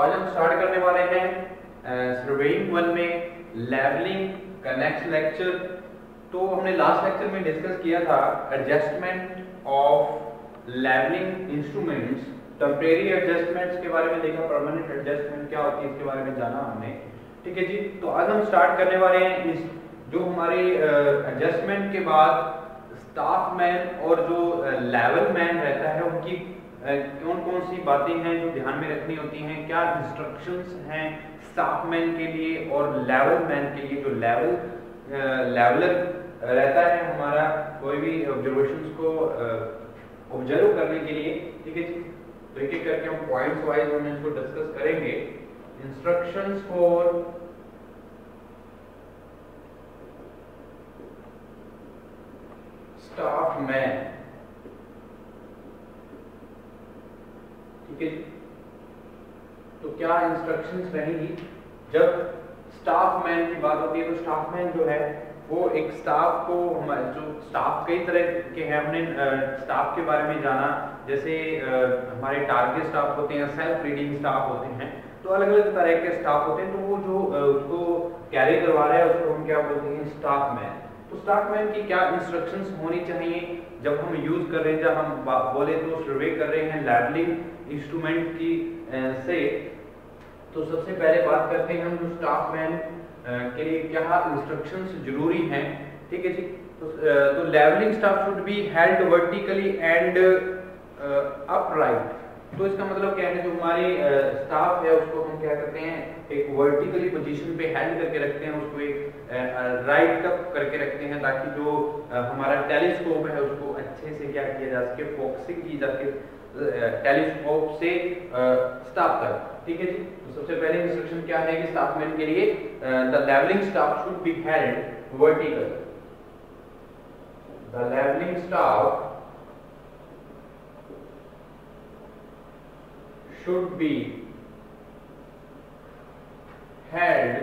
आज हम स्टार्ट करने वाले हैं सर्वेइंग वन में लेवलिंग का नेक्स्ट लेक्चर तो हमने लास्ट लेक्चर में डिस्कस किया था adjustment of levelling instruments temporary adjustments के बारे में देखा परमानेंट एडजस्टमेंट क्या होती है इसके बारे में जाना हमने। ठीक है जी? तो आज हम स्टार्ट करने वाले हैं इस, जो हमारे एडजस्टमेंट के बाद स्टाफ मैन और जो लेवल मैन रहता है, उनकी कौन कौन सी बातें हैं जो ध्यान में रखनी होती हैं? क्या इंस्ट्रक्शंस हैं स्टाफ मैन के लिए और लेवल मैन के लिए? जो लेवल लेवलर रहता है हमारा कोई भी ऑब्जर्वेशंस को ऑब्ज़र्व करने के लिए। ठीक है तो एक करके हम पॉइंट्स वाइज हम इसको डिस्कस करेंगे। इंस्ट्रक्शंस फॉर स्टाफ मैन ठीक है। तो क्या इंस्ट्रक्शंस रहेंगी? जब स्टाफ मैन की बात होती है तो स्टाफ मैन जो है, वो एक स्टाफ को जो स्टाफ कई तरह के हैं, हमने स्टाफ के बारे में जाना। जैसे हमारे टारगेट स्टाफ होते हैं सेल्फ रीडिंग स्टाफ होते हैं तो अलग अलग तरह के स्टाफ होते हैं तो वो जो उसको कैरी करवा रहा है, उसको हम क्या बोलते हैं? स्टाफ मैन तो स्टाफ मैन की क्या इंस्ट्रक्शंस होनी चाहिए? जब हम यूज़ कर रहे हैं जब हम बोले तो सर्वे कर रहे हैं लैबलिंग इंस्ट्रूमेंट की से तो सबसे पहले बात करते हैं हम जो स्टाफ मैन के लिए क्या इंस्ट्रक्शंस ज़रूरी हैं। ठीक है जी? तो, तो levelling staff should be held vertically and upright तो इसका मतलब क्या है? जो हमारे स्टाफ है, उसको हम क्या करते हैं? एक वर्टिकली पोजीशन पे हेल्ड करके रखते हैं, उसको एक राइट अप करके रखते हैं, ताकि जो हमारा टेलीस्कोप है, उसको अच्छे से क्या किया जा सके फोकसिंग की जा सके टेलीस्कोप से स्टाफ तक। ठीक है जी? तो सबसे पहले इंस्ट्रक्शन क्या है कि स्टाफमैन के लिए the levelling staff should be held vertical the levelling staff should be held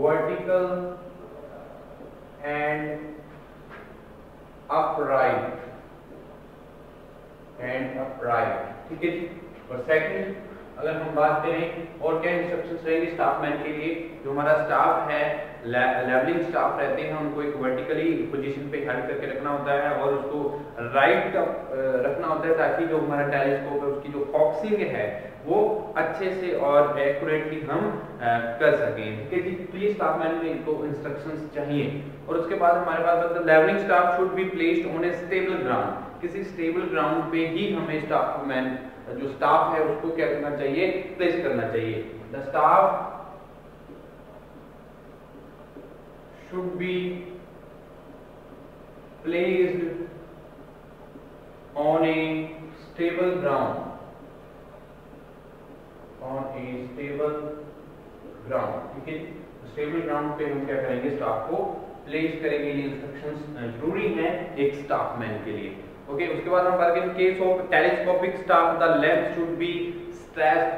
vertical and upright. And upright ठीक है और सेकंड अगर हम बात करें और क्या इंस्ट्रक्शंस रहेंगे स्टाफ मैन के लिए? जो हमारा स्टाफ है लेवलिंग स्टाफ रहते हैं, उनको एक वर्टिकली पोजीशन पे हेल्ड करके रखना होता है और उसको राइट रखना होता है ताकि जो हमारा टेलीस्कोप है, उसकी जो फॉक्सिंग है, वो अच्छे से और एक्यूरेटली हम कर सकें। ठीक है जी? ये स्टाफ मैन में इनको इंस्ट्रक्शंस चाहिए। और उसके बाद हमारे पास levelling staff should be placed on a stable ground किसी स्टेबल ग्राउंड पे ही हमें स्टाफ मैन जो स्टाफ है, उसको क्या करना चाहिए? प्लेस करना चाहिए। The staff should be placed on a stable ground on a stable ground ठीक है? स्टेबल ग्राउंड पे हम क्या करेंगे? स्टाफ को प्लेस करेंगे। ये इंस्ट्रक्शंस ज़रूरी है एक स्टाफ मैन के लिए। ओके okay, उसके बाद हम बात करें case of telescopic staff the length should be stressed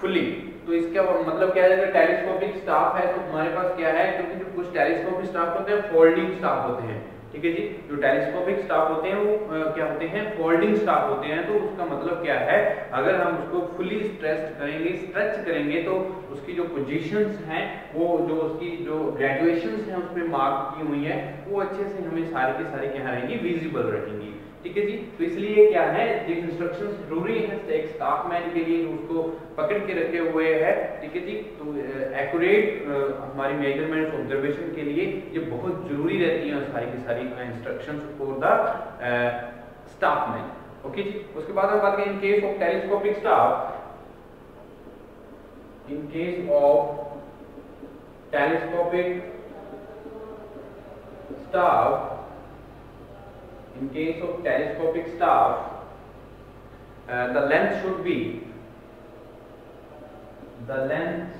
fully तो इसका मतलब क्या है? अगर टेलीस्कोपिक स्टाफ है तो हमारे पास क्या है? क्योंकि जो कुछ टेलीस्कोपिक स्टाफ होते हैं फोल्डिंग स्टाफ होते हैं। ठीक है जी? जो टेलीस्कोपिक स्टाफ होते हैं वो आ, क्या होते हैं? फोल्डिंग स्टाफ होते हैं। तो उसका मतलब क्या है? अगर हम उसको फुली स्ट्रेच करेंगे स्ट्रेच करेंगे तो उसकी जो पोजीशंस हैं वो जो उसकी जो ग्रेजुएशंस हैं उसमें मार्क की हुई है वो अच्छे से हमें सारी की सारी क्या रहेंगी विजिबल रहेंगी। ठीक है जी? तो इसलिए क्या है? जो इंस्ट्रक्शंस ज़रूरी है एक स्टाफ मैन के लिए उसको पकड़ के रखे हुए हैं, ठीक है जी? तो एक्यूरेट हमारी मेज़रमेंट ऑब्जर्वेशन के लिए ये बहुत ज़रूरी रहती है सारी की सारी instructions for the staff man okay जी? उसके बाद हम बात करें in case of telescopic staff in case of telescopic staff in case of telescopic staff, uh, the length should be the length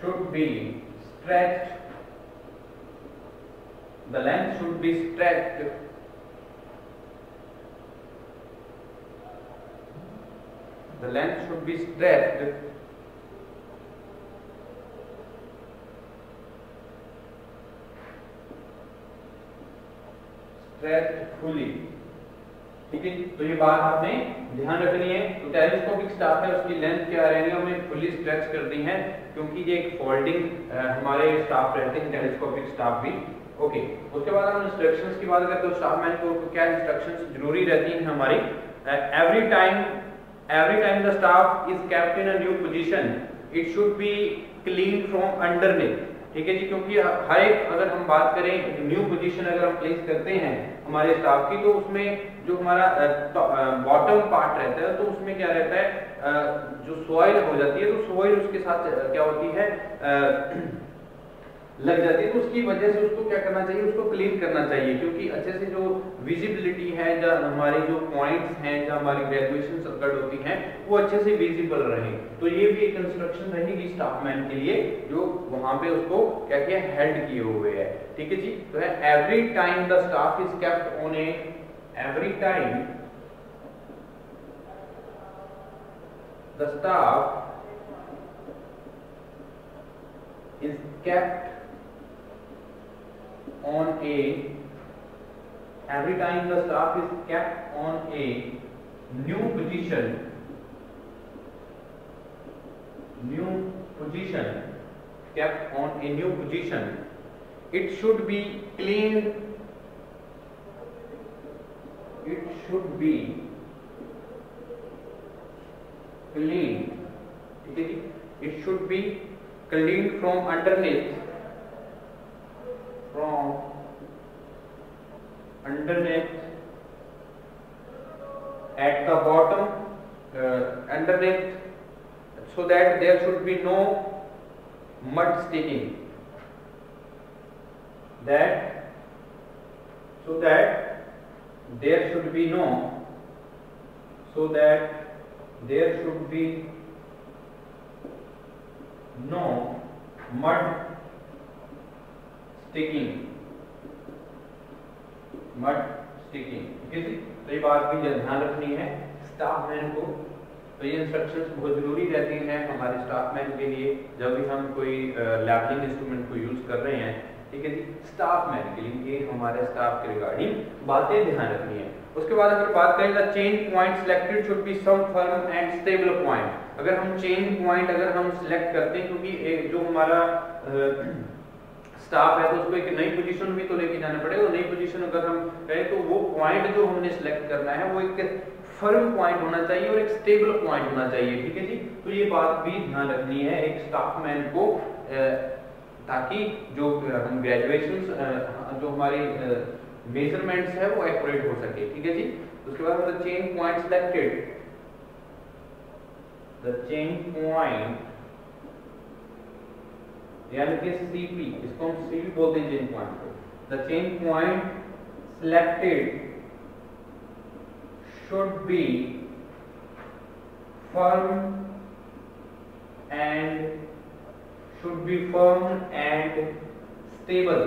should be stretched the length should be stretched. The length should be stretched ठीक है? तो ये बात आपने ध्यान रखनी है। तो टेलीस्कोपिक स्टाफ है, उसकी लेंथ क्या रहेगी? हमने फुल्ली स्ट्रेच कर दी है, क्योंकि ये एक फोल्डिंग हमारे स्टाफ रहते हैं टेलीस्कोपिक स्टाफ भी। ओके उसके बाद हम इंस्ट्रक्शंस की बात करते हैं। स्टाफ मैन को क्या इंस्ट्रक्शंस ज़रूरी रहती हैं हमारी? Every time every time the staff is kept in a new position it should be clean from underneath ठीक है जी, क्योंकि हर एक अगर हम बात करें न्यू पोजीशन अगर हम प्लेस करते हैं हमारे स्टाफ की तो उसमें जो हमारा बॉटम पार्ट रहता है तो उसमें क्या रहता है जो सॉइल हो जाती है तो सॉइल उसके साथ क्या होती है लग जाती है तो उसकी वजह से उसको क्या करना चाहिए? उसको क्लीन करना चाहिए, क्योंकि अच्छे से जो विजिबिलिटी है जो हमारी जो पॉइंट्स हैं जो हमारी ग्रेजुएशन सर्कल होती हैं, वो अच्छे से विजिबल रहे। तो ये भी एक इंस्ट्रक्शन रहेगी स्टाफमैन के लिए, जो वहाँ पे उसको क्या किया हेल्ड किए हुए है। ठीक है जी? तो है every time the staff is kept on a every time the staff is kept on a. Every time the staff is kept on a new position new position kept on a new position it should be cleaned. It should be cleaned. It should be cleaned from underneath from underneath at the bottom uh, underneath so that there should be no mud sticking. That so that there should be no so that there should be no mud sticking mud sticking ठीक है तो ये बात भी ध्यान रखनी है। Staff man को तो ये इंस्ट्रक्शंस बहुत ज़रूरी रहती हैं हमारे स्टाफ मैन के लिए, जब भी हम कोई लैबलिंग इंस्ट्रूमेंट को यूज़ कर रहे हैं, ठीक है जी? स्टाफ मैन के लिए हमारे स्टाफ के रिगार्डिंग बातें ध्यान रखनी है। उसके बाद अगर बात करें the change point selected should be some firm and stable point अगर हम चेंज पॉइंट अगर हम सिलेक्ट करते हैं, क्योंकि जो हमारा स्टाफ है तो उसको एक नई पोजीशन भी तो लेके जाना पड़ेगा। नई पोजीशन अगर हम कहें तो वो पॉइंट जो हमने सिलेक्ट करना है, वो एक फर्म पॉइंट होना चाहिए और एक स्टेबल पॉइंट होना चाहिए, ठीक है जी? तो ये बात भी ध्यान रखनी है एक स्टाफ मैन को ताकि जो हम ग्रेजुएशन जो हमारी मेजरमेंट्स है वो एक्यूरेट हो सके, ठीक है जी? उसके बाद the change point selected the change point यानी कि सीपी इसको हम सीपी बोलते हैं चेन पॉइंट को the chain point selected should be firm and should be firm and stable.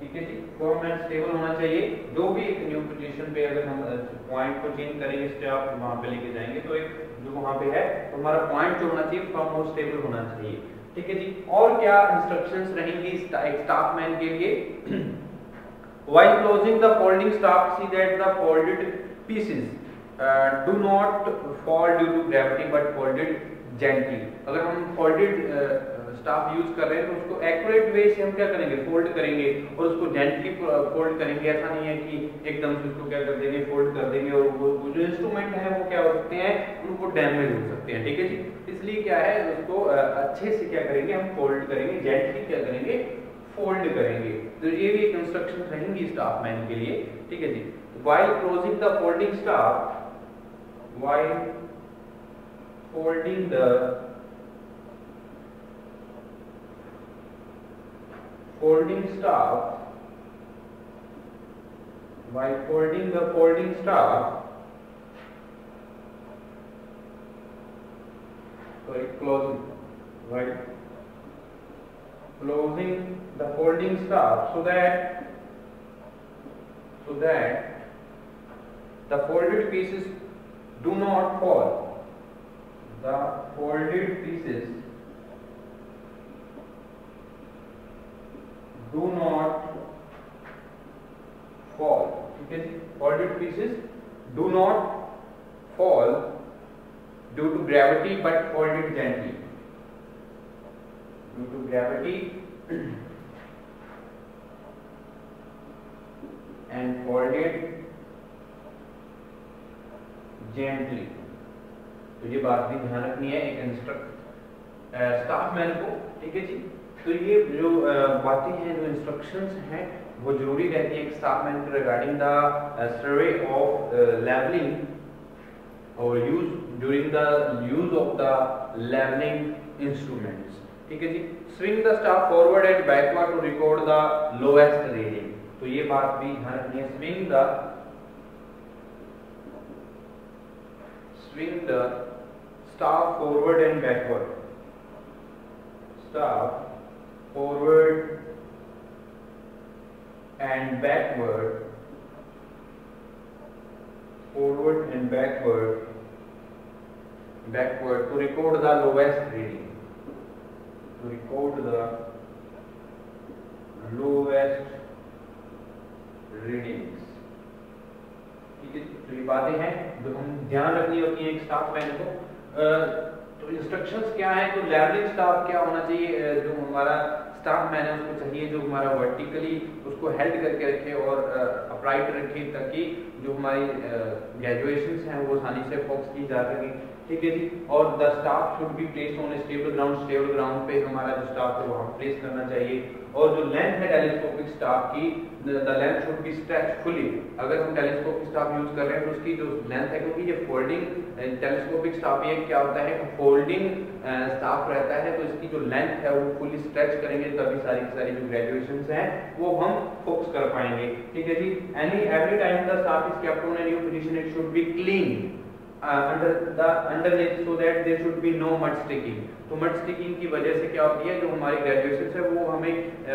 ठीक है जी? फॉर्म एंड स्टेबल होना चाहिए। जो भी एक न्यू पोजीशन पे अगर हम पॉइंट को चेंज करेंगे स्टेप वहाँ पे लेके जाएँगे तो एक जो वहाँ पे है तो हमारा पॉइंट जो होना चाहिए फ्रॉम मोस्ट टेबल होना चाहिए। ठीक है जी? और क्या इंस्ट्रक्शन रहेंगे स्टाफ मैन के लिए? While closing the folding staff see that the folded pieces do not fall due to gravity but folded gently. अगर हम uh, स्टाफ यूज़ कर रहे हैं तो उसको एक्यूरेट वे से हम क्या करेंगे? फोल्ड करेंगे और उसको जेंटली फोल्ड करेंगे। ऐसा नहीं है कि एकदम से उसको क्या कर देंगे फोल्ड कर देंगे और वो, जो इंस्ट्रूमेंट है वो क्या हो सकते हैं? उनको डैमेज हो सकते हैं ठीक है जी? इसलिए क्या है उसको अच्छे से क्या करेंगे हम फोल्ड करेंगे जेंटली क्या करेंगे? फोल्ड करेंगे। तो ये भी एक इंस्ट्रक्शन रहेंगी स्टाफ मैन के लिए ठीक है जी? While closing the folding staff while holding the folding staff by folding the folding staff sorry closing right closing the folding staff so that so that the folded pieces do not fall the folded pieces do not fall. ठीक है जी folded pieces do not fall due to gravity but folded gently due to gravity and folded gently तो ये बात भी ध्यान रखनी है एक इंस्ट्रक्ट स्टाफ मैन को, ठीक है जी? तो ये जो बातें हैं, जो इंस्ट्रक्शंस हैं, वो ज़रूरी रहती है स्टाफ मैन के regarding the survey of levelling और use during the use of the levelling instruments ठीक है जी? Swing the staff forward and backward to record the lowest reading तो ये बात भी ध्यान रखनी है। Swing the swing the staff forward and backward. Staff forward and backward. Forward and backward. Backward to record the lowest reading. To record the lowest readings. तो ये बातें हैं जो हम ध्यान रखनी होती है एक स्टाफ मैन को। तो इंस्ट्रक्शंस क्या है? तो लेवलिंग स्टाफ क्या होना चाहिए? जो हमारा स्टाफ मैन है उसको चाहिए, जो हमारा वर्टिकली उसको हेल्ड करके रखे और अपराइट रखे ताकि जो हमारी ग्रेजुएशन हैं वो आसानी से फोक्स की जा सके। ठीक है जी? और the staff should be place on stable ground stable ground पे हमारा जो स्टाफ है वो प्लेस करना चाहिए। और जो लेंथ है टेलीस्कोपिक स्टाफ की the length should be stretch fully अगर हम टेलीस्कोपिक स्टाफ यूज़ कर रहे हैं तो उसकी जो लेंथ है, क्योंकि ये फोल्डिंग टेलीस्कोपिक स्टाफ ये क्या होता है फोल्डिंग स्टाफ रहता है तो इसकी जो लेंथ है, वो फुली स्ट्रेच करेंगे, तभी सारी की सारी जो ग्रेजुएशन हैं, वो हम फोकस कर पाएँगे। ठीक है जी? Any every time the staff is kept on a new position it should be clean under the underneath so that there should be no mud sticking तो मड स्टिकिंग की वजह से क्या होती है? जो हमारी ग्रेजुएशन है, वो हमें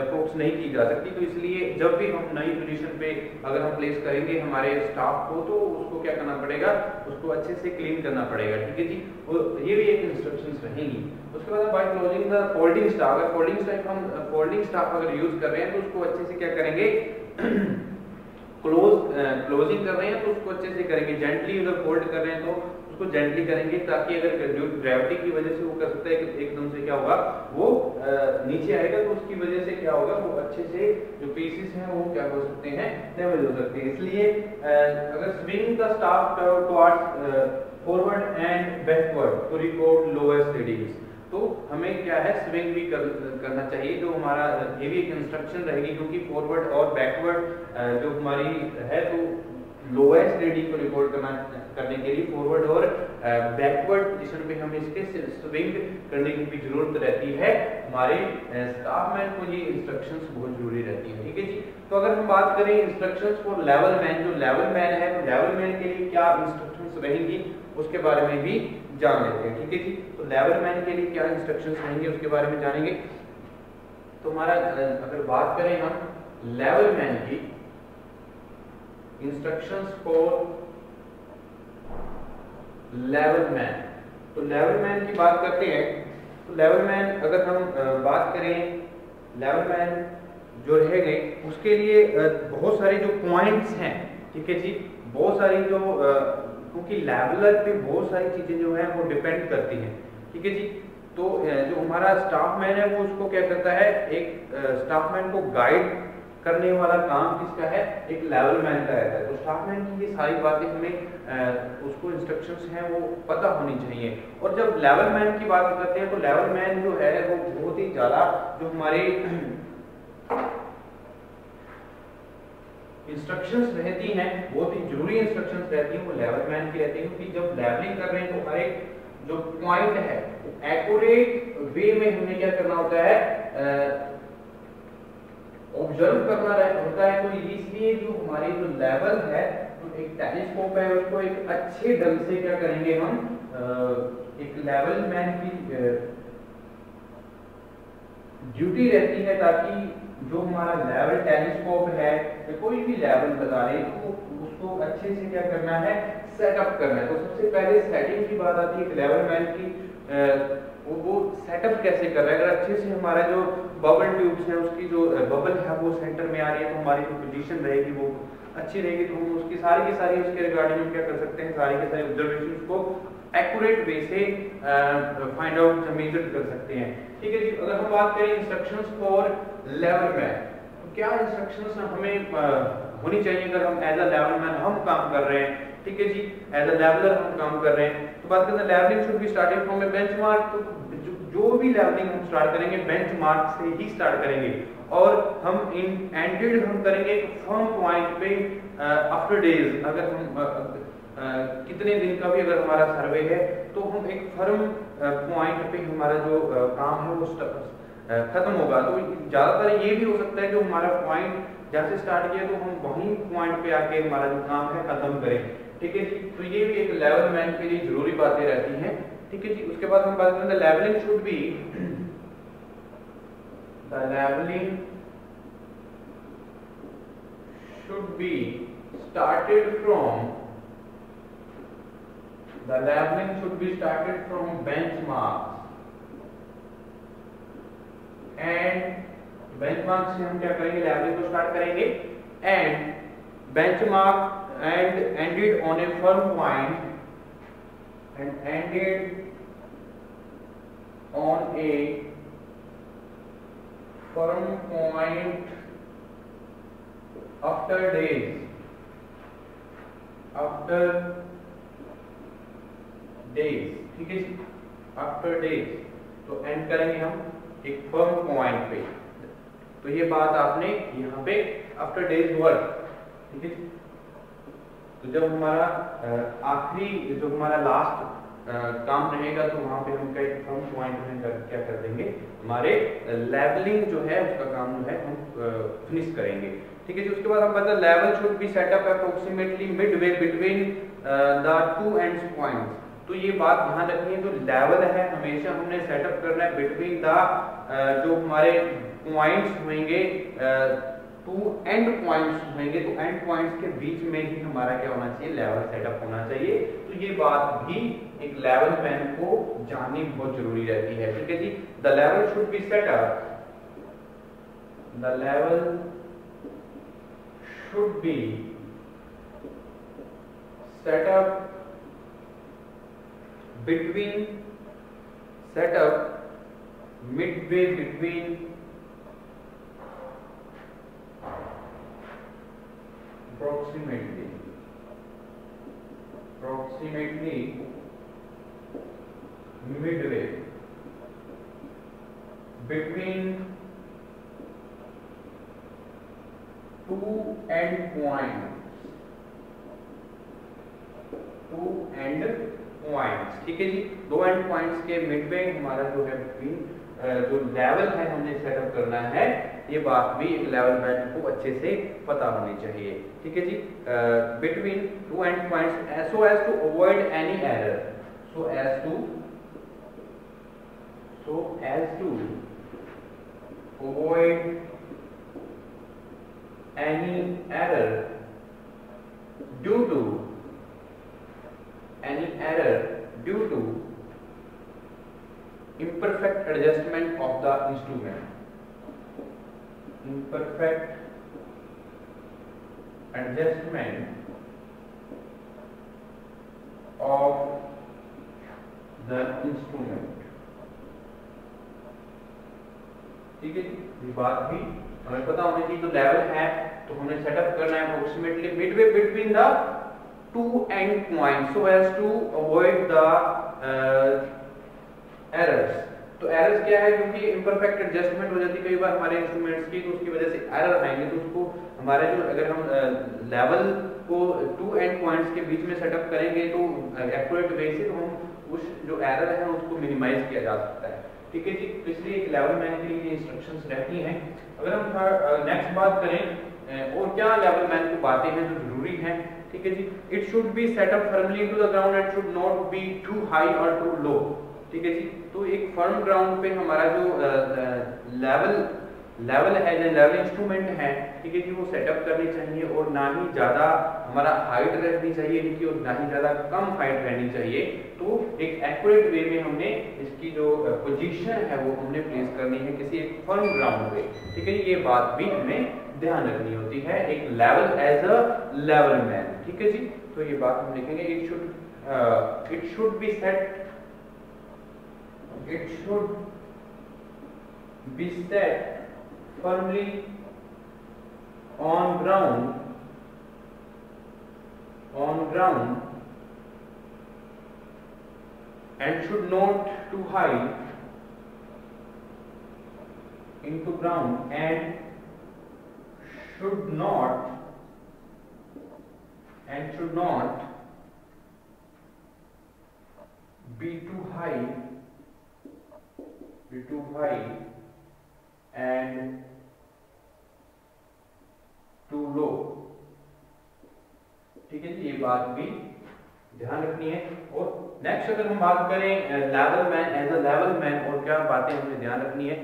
फोकस नहीं की जा सकती। तो इसलिए जब भी हम नई पोजीशन पे अगर हम प्लेस करेंगे हमारे स्टाफ को तो उसको क्या करना पड़ेगा? उसको अच्छे से क्लीन करना पड़ेगा। ठीक है जी? और ये भी एक इंस्ट्रक्शंस रहेंगी। उसके बाद by closing the folding staff अगर फोल्डिंग स्टाफ हम फोल्डिंग स्टाफ अगर यूज़ कर रहे हैं तो उसको अच्छे से क्या करेंगे? क्लोजिंग कर रहे हैं तो उसको अच्छे से करेंगे। जेंटली अगर फोल्ड कर रहे हैं तो उसको जेंटली करेंगे ताकि अगर ग्रेविटी की वजह से वो कर सकता है एकदम से क्या होगा, वो नीचे आएगा तो उसकी वजह से क्या होगा, वो अच्छे से जो पीसेस हैं, वो क्या हो सकते हैं डैमेज हो सकते हैं। इसलिए अगर swing the staff towards forward and backward to record lowest readings तो हमें क्या है? स्विंग भी कर, करना चाहिए जो हमारा ये भी एक इंस्ट्रक्शन रहेगी क्योंकि फॉरवर्ड और बैकवर्ड जो हमारी है तो लोएस्ट रीडिंग को रिकॉर्ड करना करने के लिए फॉरवर्ड और बैकवर्ड पोजीशन पे हमें इसके स्विंग करने की भी ज़रूरत रहती है। हमारे स्टाफ मैन को ये इंस्ट्रक्शंस बहुत ज़रूरी रहती है ठीक है जी? तो अगर हम बात करें इंस्ट्रक्शंस फॉर लेवल मैन जो लेवल मैन है तो लेवल मैन के लिए क्या इंस्ट्रक्शंस रहेंगी उसके बारे में भी जान लेते हैं, ठीक है जी? तो लेवल मैन के लिए क्या इंस्ट्रक्शंस रहेंगे, उसके बारे में जानेंगे? तो हमारा अगर बात करें हम लेवल मैन की इंस्ट्रक्शंस फॉर लेवल मैन। तो लेवल मैन की बात करते हैं तो लेवल मैन, अगर हम बात करें लेवल मैन जो रहेंगे, उसके लिए बहुत सारे जो पॉइंट्स हैं, ठीक है जी? बहुत सारी जो क्योंकि लेवलर पे बहुत सारी चीज़ें जो है, वो डिपेंड करती हैं। ठीक है जी? तो जो हमारा स्टाफ मैन है, वो उसको क्या करता है? एक स्टाफ मैन को गाइड करने वाला काम किसका है? एक लेवल मैन का रहता है। तो स्टाफ मैन की ये सारी बातें हमें उसको इंस्ट्रक्शंस हैं, वो पता होनी चाहिए। और जब लेवल मैन की बात करते हैं तो लेवल मैन जो है, वो बहुत ही ज़्यादा जो हमारे इंस्ट्रक्शंस रहती हैं बहुत ही ज़रूरी इंस्ट्रक्शंस रहती हैं, वो लेवल मैन की रहती है, क्योंकि जब लेवलिंग कर रहे हैं तो हर एक जो पॉइंट है एक्यूरेट वे में हमें क्या करना होता है ऑब्ज़र्व करना होता है। तो इसलिए जो हमारी जो लेवल है तो एक टेलीस्कोप है, उसको एक अच्छे ढंग से क्या करेंगे हम एक लेवल मैन की ड्यूटी रहती है ताकि जो हमारा लेवल टेलीस्कोप है, या कोई भी लेवल लगा रहे तो उसको अच्छे से क्या करना है सेटअप करना है। तो सबसे पहले सेटिंग की बात आती है लेवल मैन की वो वो सेटअप कैसे कर रहा है? अगर अच्छे से हमारा जो बबल ट्यूब्स है, उसकी जो बबल है, वो सेंटर में आ रही है तो हमारी जो पोजीशन रहेगी, वो अच्छी रहेगी तो हम उसकी सारी की सारी उसके रिगार्डिंग हम क्या कर सकते हैं? सारी की सारी ऑब्जर्वेशन को एक्यूरेट वे से फाइंड आउट मेजर कर सकते हैं। ठीक है जी, अगर हम बात करें इंस्ट्रक्शंस फॉर लेवल मैन तो क्या इंस्ट्रक्शंस हमें होनी चाहिए अगर हम एज अ लेवल मैन हम काम कर रहे हैं। ठीक है जी? एज अ लेवलर हम काम कर रहे हैं। तो बात करते हैं levelling should be starting from a benchmark तो जो, भी लेवलिंग हम स्टार्ट करेंगे बेंचमार्क से ही स्टार्ट करेंगे। और हम इन एंडेड हम करेंगे फर्म पॉइंट पे आफ्टर डेज़ अगर हम uh, uh, कितने दिन का भी अगर हमारा सर्वे है तो हम एक फर्म पॉइंट पे हमारा जो uh, काम है वो खत्म होगा। तो ज़्यादातर ये भी हो सकता है जो हमारा पॉइंट जैसे स्टार्ट किया तो हम वहीं पॉइंट पे आके हमारा जो काम है खत्म करें। ठीक है जी? तो ये भी एक लेवल मैन के लिए ज़रूरी बातें रहती हैं। ठीक है जी? उसके बाद हम बात करें levelling should be the levelling should be started from the leveling should be started from benchmarks and benchmark से हम क्या करेंगे? लाइब्रेरी को स्टार्ट करेंगे। And benchmark and ended on a firm point and ended on a firm point after days after days ठीक है जी? After days तो एंड करेंगे हम। एक फर्म पॉइंट पे। तो ये बात आपने यहाँ पे आफ्टर डेज़ वर्क ठीक है तो जब हमारा आखिरी जो हमारा लास्ट काम रहेगा तो वहाँ पे हम कई फर्म पॉइंट में क्या कर देंगे? हमारे लेवलिंग जो है, उसका काम जो है, हम फिनिश करेंगे। ठीक है जी? उसके बाद हम बता level should be set up approximately mid way between the two ends points तो ये बात ध्यान रखनी है जो लेवल है, हमेशा हमने सेटअप करना है बिटवीन द जो हमारे पॉइंट्स होंगे टू एंड पॉइंट्स होंगे तो एंड पॉइंट्स के बीच में ही हमारा क्या होना चाहिए लेवल सेटअप होना चाहिए। तो ये बात भी एक लेवल मैन को जाननी बहुत ज़रूरी रहती है, ठीक है जी? The level should be set up the level should be set up between setup midway between approximately approximately midway between two end points two end points, ठीक है जी? दो एंड पॉइंट्स के मिडवे हमारा जो है बिटवीन जो लेवल है हमने सेटअप करना है, ये बात भी एक लेवल मैन को अच्छे से पता होनी चाहिए, ठीक है जी? Between two end points so as to avoid any error so as to so as to avoid any error due to any error due to imperfect adjustment of the instrument imperfect adjustment of the instrument ठीक है ये बात भी हमें पता होनी चाहिए तो लेवल है तो हमें सेटअप करना है approximately midway between the two end point so as to avoid the errors तो एरर्स क्या है? क्योंकि इम्परफेक्ट एडजस्टमेंट हो जाती है कई बार हमारे इंस्ट्रूमेंट्स की तो उसकी वजह से एरर आएँगे। तो उसको हमारे जो अगर हम लेवल को टू एंड पॉइंट्स के बीच में सेटअप करेंगे तो एक्यूरेट वे से तो हम उस जो एरर है, उसको मिनिमाइज किया जा सकता है। ठीक है जी? तो इसलिए एक लेवल मैन के लिए इंस्ट्रक्शंस रहती हैं। अगर हम नेक्स्ट बात करें और क्या लेवल मैन की बातें हैं जो ज़रूरी हैं? ठीक है जी? It should be set up firmly to the ground and should not be too high और टू लो ठीक है जी? तो एक फर्म ग्राउंड पे हमारा जो लेवल लेवल है जो लेवल इंस्ट्रूमेंट है, ठीक है जी, वो सेटअप करनी चाहिए और ना ही ज़्यादा हमारा हाइट रहनी चाहिए इनकी और ना ही ज़्यादा कम हाइट रहनी चाहिए। तो एक एक्यूरेट वे में हमने इसकी जो पोजीशन है वो हमने प्लेस करनी है किसी एक फर्म ग्राउंड पे। ठीक है ये बात भी हमें ध्यान रखनी होती है, एक level as a level man ठीक है जी? तो ये बात हम लिखेंगे it should it should be set it should be set firmly on ground on ground and should not too high in to ground and should not, and should not be too high, be too high and too low. ठीक है ये बात भी ध्यान रखनी है। और next अगर हम बात करें level man as a level man और क्या बातें हमें ध्यान रखनी है।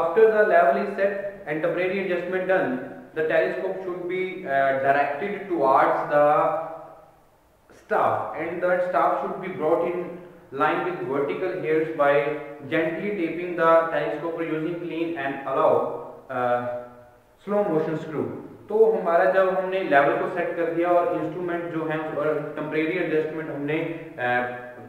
After the level is set and temporary adjustment done the telescope should be directed towards the staff and that staff should be brought in line with vertical hairs by gently taping the telescope using clean and allow uh, slow motion screw तो हमारा जब हमने level को set कर दिया और instrument जो है और टेम्परेरी एडजस्टमेंट हमने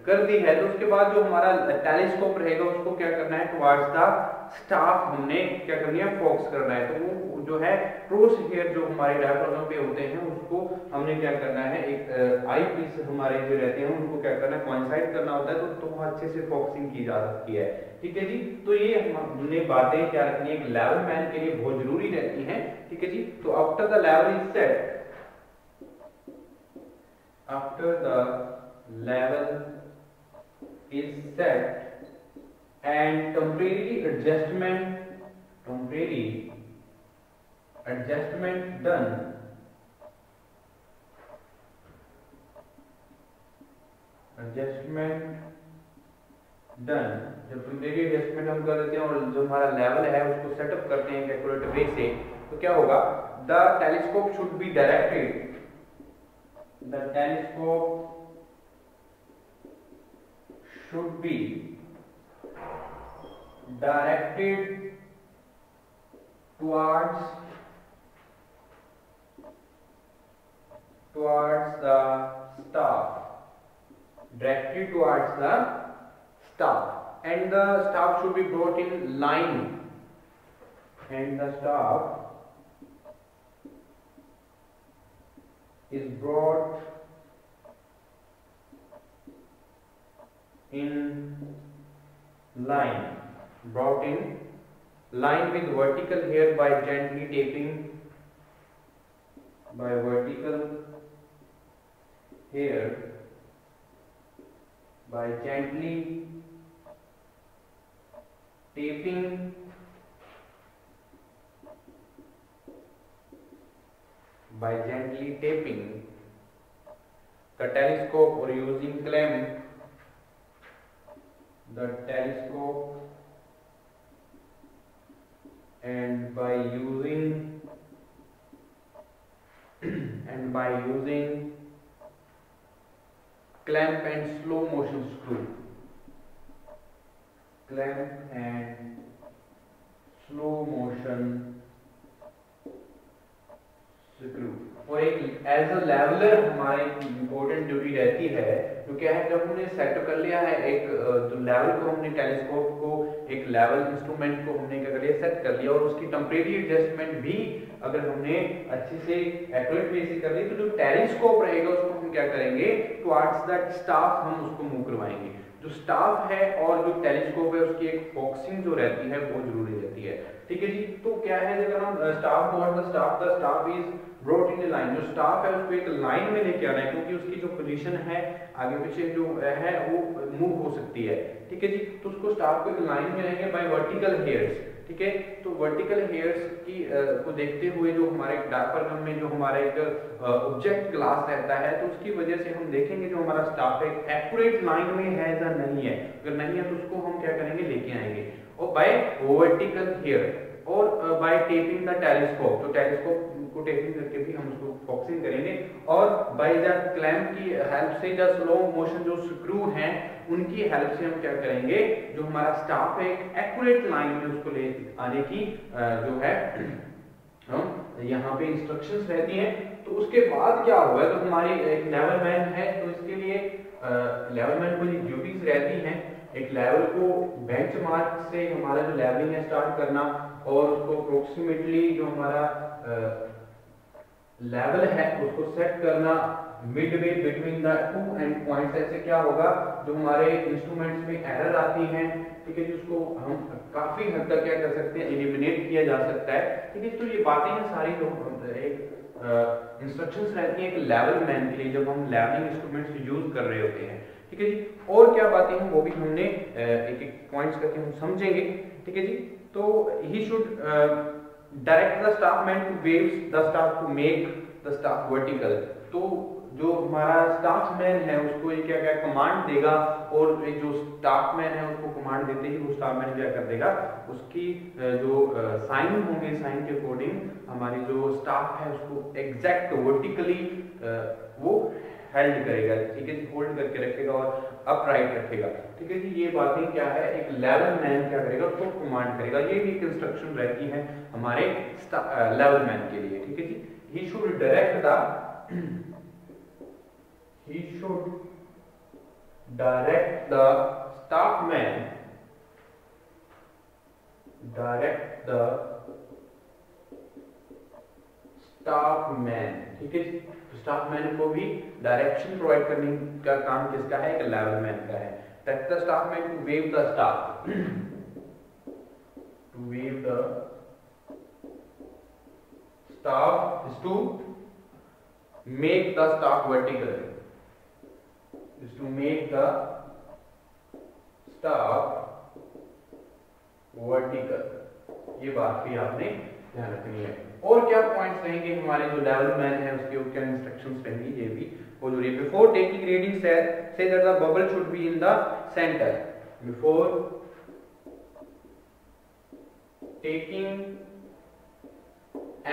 कर दी है तो उसके बाद जो हमारा टेलीस्कोप रहेगा उसको क्या करना है टुवर्ड्स द स्टाफ हमने क्या करनी है फोकस करना है। तो वो जो है क्रोस हेयर जो हमारे डायफ्राम पे होते हैं उसको हमने क्या करना है एक आई पीस हमारे जो रहते हैं उनको क्या करना है कोइंसाइड करना होता है तो, तो अच्छे से फोकसिंग की जा सकती है। ठीक है जी? तो ये हमने बातें क्या रखनी है एक लेवल मैन के लिए बहुत ज़रूरी रहती हैं। ठीक है जी? तो after the level is set after the level is set and temporary adjustment temporary adjustment done. Adjustment done जब टेम्परेरी एडजस्टमेंट हम कर देते हैं और जो हमारा लेवल है, उसको सेटअप करते हैं कैलकुलेटर वे से तो क्या होगा? The telescope should be directed the telescope should be directed towards towards the staff directed towards the staff and the staff should be brought in line. And the staff is brought in line brought in line with vertical here by gently taping by vertical here by gently taping by gently taping the telescope or using clamp the telescope and by using and by using clamp and slow motion screw. Clamp and slow motion screw. और एक as a leveller हमारी important duty रहती है तो क्या है जब हमने सेट कर लिया है एक जो लेवल को हमने टेलीस्कोप को, एक लेवल इंस्ट्रूमेंट को हमने क्या कर लिया सेट कर लिया, और उसकी टेम्परेरी एडजस्टमेंट भी अगर हमने अच्छे से एक्यूरेट वे से कर ली तो जो टेलीस्कोप रहेगा उसको हम क्या करेंगे टुवर्ड्स दैट स्टाफ हम उसको मूव करवाएँगे। जो स्टाफ है और जो टेलीस्कोप है, उसकी एक फॉक्सिंग जो रहती है, वो ज़रूरी रहती है। ठीक है जी? तो क्या है अगर हम staff towards the staff the staff is brought in line जो स्टाफ है उसको एक लाइन में लेके आना है क्योंकि उसकी जो पोजीशन है आगे पीछे जो है वो मूव हो सकती है। ठीक है जी? तो उसको स्टाफ को एक लाइन में लेंगे बाय वर्टिकल हेयर्स ठीक है? तो वर्टिकल हेयर्स की आ, को देखते हुए जो हमारे डायफ्राम में जो हमारा एक ऑब्जेक्ट ग्लास रहता है तो उसकी वजह से हम देखेंगे जो हमारा स्टाफ है एक्यूरेट लाइन में है या नहीं है। अगर नहीं है तो उसको हम क्या करेंगे? लेके आएँगे। और बाय वर्टिकल हेयर और बाय टेपिंग द टेलीस्कोप तो टेलीस्कोप को टेपिंग करके भी हम उसको फोकसिंग करेंगे। और बाय द क्लैंप की हेल्प से द स्लो मोशन जो स्क्रू हैं, उनकी हेल्प से हम क्या करेंगे? जो हमारा स्टाफ है एक एक्यूरेट लाइन में उसको ले आने की जो है, हम यहाँ पे इंस्ट्रक्शंस रहती हैं। तो उसके बाद क्या हुआ? तो हमारी एक लेवल मैन है तो इसके लिए लेवल मैन को ड्यूटीज़ रहती हैं एक लेवल को बेंचमार्क से हमारा जो लेवलिंग है स्टार्ट करना और उसको अप्रोक्सीमेटली जो हमारा लेवल है, उसको सेट करना mid way between the two end points ऐसे क्या होगा? जो हमारे इंस्ट्रूमेंट्स में एरर आती हैं, ठीक है जिसको हम काफ़ी हद तक क्या कर सकते हैं? एलिमिनेट किया जा सकता है। ठीक है तो ये बातें हैं सारी जो एक इंस्ट्रक्शंस रहती हैं एक लेवल मैन के लिए जब हम लेवलिंग इंस्ट्रूमेंट्स यूज़ कर रहे होते हैं। ठीक है जी? और क्या बातें हैं वो भी हमने एक एक पॉइंट्स करके हम समझेंगे, ठीक है जी? तो he should direct the staff man to waves the staff to make the staff vertical तो जो हमारा स्टाफ मैन है, उसको ये क्या क्या कमांड देगा, और जो स्टाफ मैन है, उसको कमांड देते ही वो स्टाफ मैन क्या कर देगा? उसकी जो साइन होंगे साइन के अकॉर्डिंग हमारी जो स्टाफ है, उसको एग्जैक्ट वर्टिकली वो हेल्ड करेगा, ठीक है जी? होल्ड करके रखेगा और अपराइट रखेगा। ठीक है जी, ये बातें क्या है? एक लेवल मैन क्या करेगा? उसको तो कमांड करेगा। ये भी एक इंस्ट्रक्शन रहती है हमारे लेवल मैन के लिए, ठीक है जी? He should direct the he should direct the staff man, direct the staff man, ठीक है तो स्टाफ मैन को भी डायरेक्शन प्रोवाइड करने का काम किसका है? एक लेवल मैन का है। Direct the staff man to wave the staff to wave the staff to make the staff vertical is to make the staff vertical ये बात भी आपने ध्यान रखनी है। और क्या पॉइंट्स रहेंगे हमारे जो लेवल मैन है, उसके क्या इंस्ट्रक्शंस रहेंगी ये भी? वो ज़रूरी है बिफोर टेकिंग रीडिंग से से that the bubble should be in the centre before taking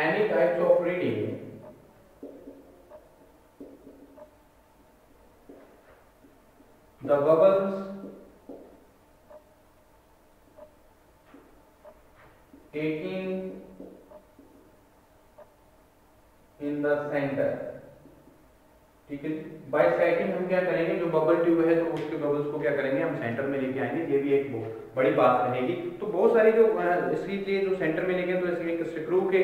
any types of reading, the bubbles taking in the centre ठीक है बाय साइकिंग हम क्या करेंगे? जो बबल ट्यूब है तो उसके बबल्स को क्या करेंगे? हम सेंटर में लेके आएँगे। ये भी एक बड़ी बात रहेगी। तो बहुत सारी जो इसके लिए जो सेंटर में लेके तो इसके स्क्रू के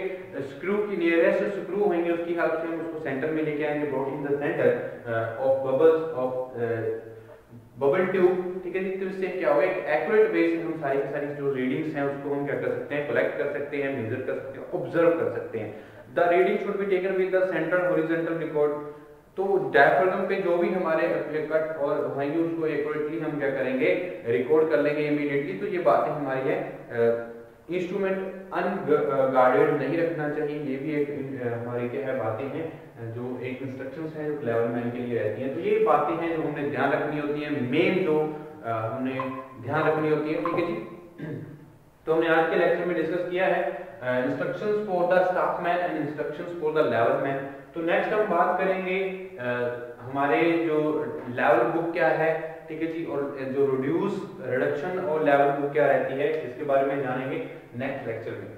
स्क्रू की नियरेस्ट स्क्रू होंगे उसकी हेल्प से हम उसको सेंटर में लेके आएँगे brought in the centre of bubbles of bubble tube ठीक है जी? तो इससे क्या होगा? एक एक्यूरेट वे से हम सारी की सारी जो रीडिंग्स हैं, उसको हम क्या कर सकते हैं? कलेक्ट कर सकते हैं मेजर कर सकते हैं ऑब्ज़र्व कर सकते हैं। The reading should be taken with the central horizontal record तो डायफ्रागम पे जो भी हमारे कट और होंगे उसको एक्यूरेटली हम क्या करेंगे? रिकॉर्ड कर लेंगे इमीडिएटली तो ये बातें हमारी है इंस्ट्रूमेंट अनगार्डेड नहीं रखना चाहिए। ये भी एक हमारी क्या है, बातें हैं जो एक इंस्ट्रक्शंस हैं लेवल मैन के लिए रहती हैं। तो ये बातें हैं जो हमने ध्यान रखनी होती हैं। मेन जो हमने ध्यान रखनी होती है। ठीक है जी? तो हमने आज के लेक्चर में डिस्कस किया है instructions for the staff man and instructions for the level man तो नेक्स्ट हम बात करेंगे हमारे जो लेवल बुक क्या है, ठीक है जी, और जो रिड्यूस रिडक्शन और लेवल बुक क्या रहती है, इसके बारे में जानेंगे नेक्स्ट लेक्चर में।